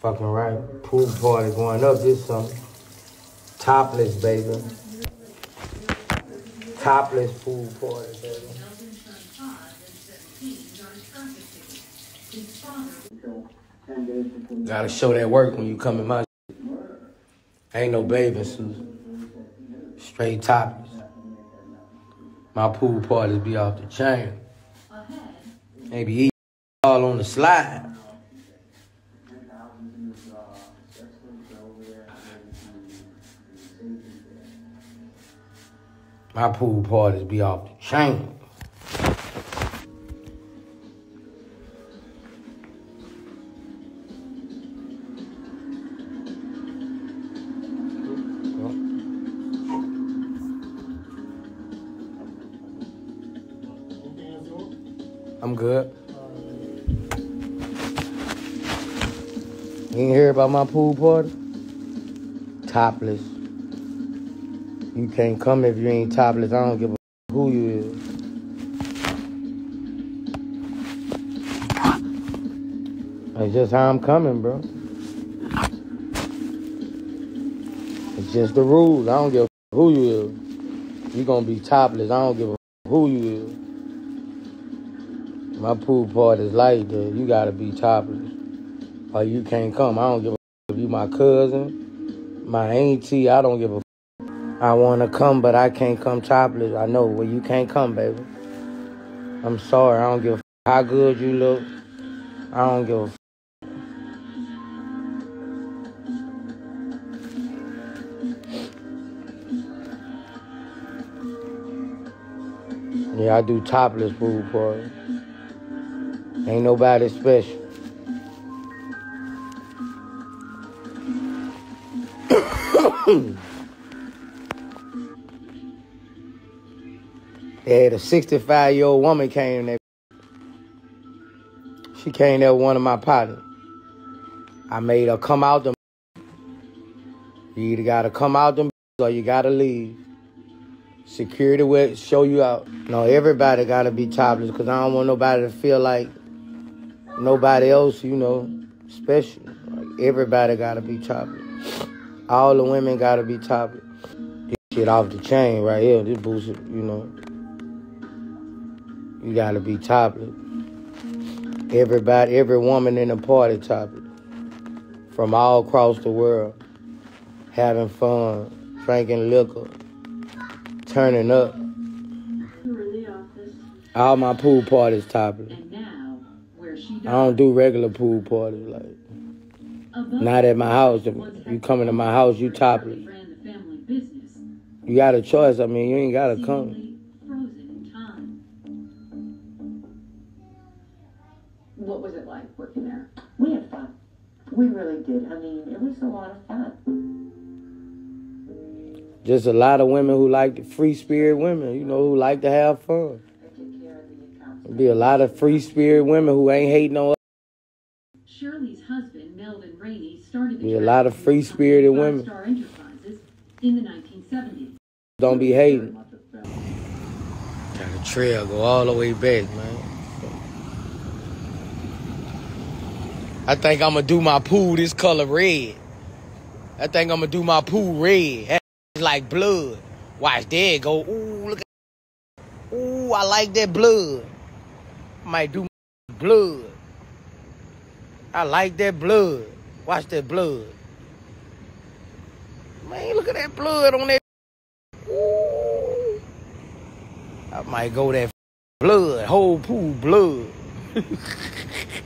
Fucking right. Pool party going up this summer. Topless, baby. Topless pool party, baby. Gotta show that work when you come in my Ain't no bathing suits. Straight topless. My pool parties be off the chain. Maybe eat all on the slide. My pool parties be off the chain. I'm good. You hear about my pool party? Topless. You can't come if you ain't topless. I don't give a who you is. That's just how I'm coming, bro. It's just the rules. I don't give a who you is. You gonna be topless. I don't give a who you is. My pool party's like that. You gotta be topless. Or you can't come. I don't give a if you my cousin, my auntie, I don't give a I wanna come but I can't come topless. I know well you can't come, baby. I'm sorry, I don't give a how good you look. I don't give a Yeah, I do topless pool party. Ain't nobody special. they had a 65 year old woman came there. She came there with one of my partners. I made her come out them. You either gotta come out them or you gotta leave. Security will show you out. No, everybody gotta be topless because I don't want nobody to feel like nobody else, you know, special. Like everybody gotta be topless. All the women gotta be topless. This shit off the chain right here. This bullshit, you know. You gotta be topless. Everybody, every woman in the party topless. From all across the world. Having fun, drinking liquor, turning up. All my pool parties topless. I don't do regular pool parties like. Not at my house. You coming to my house, you topless. You got a choice. I mean, you ain't gotta come. What was it like working there? We had fun. We really did. I mean, it was a lot of fun. Just a lot of women who like the free spirit women, you know, who like to have fun. I took care of the. Be a lot of free spirit women who ain't hating on. Shirley's husband, Melvin Rainey, started the Be a lot of free-spirited women. Star Enterprises in the 1970s. Don't be hating. Got a trail go all the way back, man. I think I'm gonna do my pool this color red. I think I'm gonna do my pool red. Like blood. Watch it go. Ooh, look at Ooh, I like that blood. Might do blood. I like that blood. Watch that blood. Man, look at that blood on that. Ooh. I might go that blood, whole pool blood.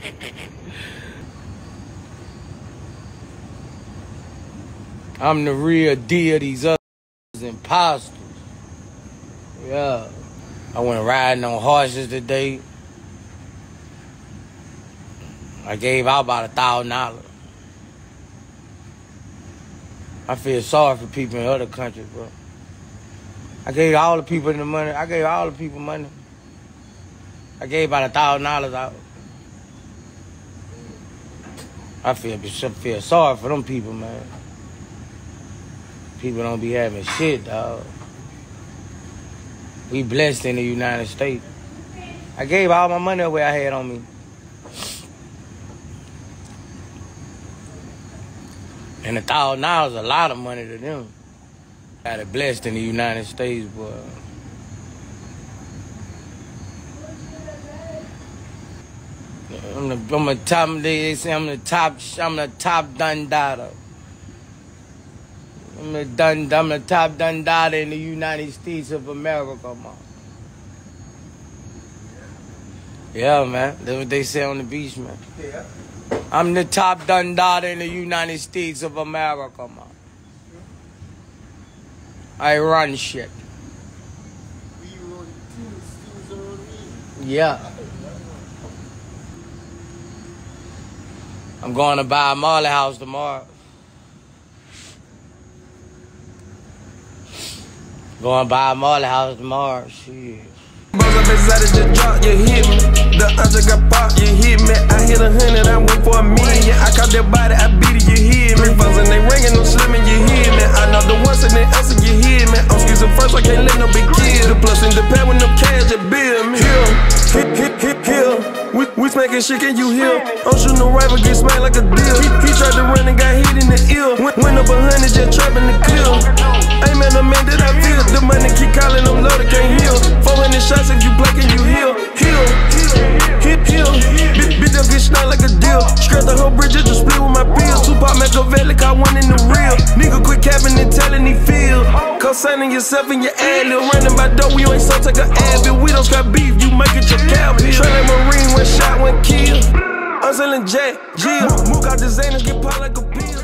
I'm the real deal. These others imposters. Yeah. I went riding on horses today. I gave out about a thousand dollars. I feel sorry for people in other countries, bro. I gave all the people the money. I gave all the people money. I gave about a thousand dollars out. I feel feel sorry for them people, man. People don't be having shit, dog. We blessed in the United States. I gave all my money away I had on me. And a thousand dollars a lot of money to them. Got it blessed in the United States, boy. I'm the, I'm the top. They say I'm the top. I'm the top don dada. I'm the done. I'm the top don dada in the United States of America, man. Yeah, man. That's what they say on the beach, man. Yeah. I'm the top don dada in the United States of America, man. I run shit. We run things, things on me. Yeah. I'm going to buy a Marley house tomorrow. Going buy a Marley house tomorrow. Shit. Buzz up inside it, just drop, you hit me. The under got pop, you hit me. I hit a hundred, I went for a million. I caught that body, I beat it, you hit me. Phones and they ringing, no slimming, you hit me. I know the ones and they answer, you hit me. I'm squeezing first, I can't let no big kid. The plus in the pad with no cash, just bill smacking shit, can you hear? I'm shooting a rifle, get smacked like a deal. He, he tried to run and got hit in the ear. Went, went up a hundred, just trapping the kill. Ain't man, a man that I feel. The money keep calling, I'm loaded, can't heal. 400 shots if you black and you heal. Heal, hit, heal. Bitch, don't get snot like a deal. Scratch the whole bridge, just split with my pills. Tupac Machiavelli, caught one in the real. Nigga quit capping and telling he feel. Co-signing yourself in your ad lib. Running by dope, you ain't so take a Advil. We don't scrap beef, make it your cow bill. Train Marine, one shot, one kill. I'm selling Jack, Jill. Mook out the Xanax, get popped like a pill.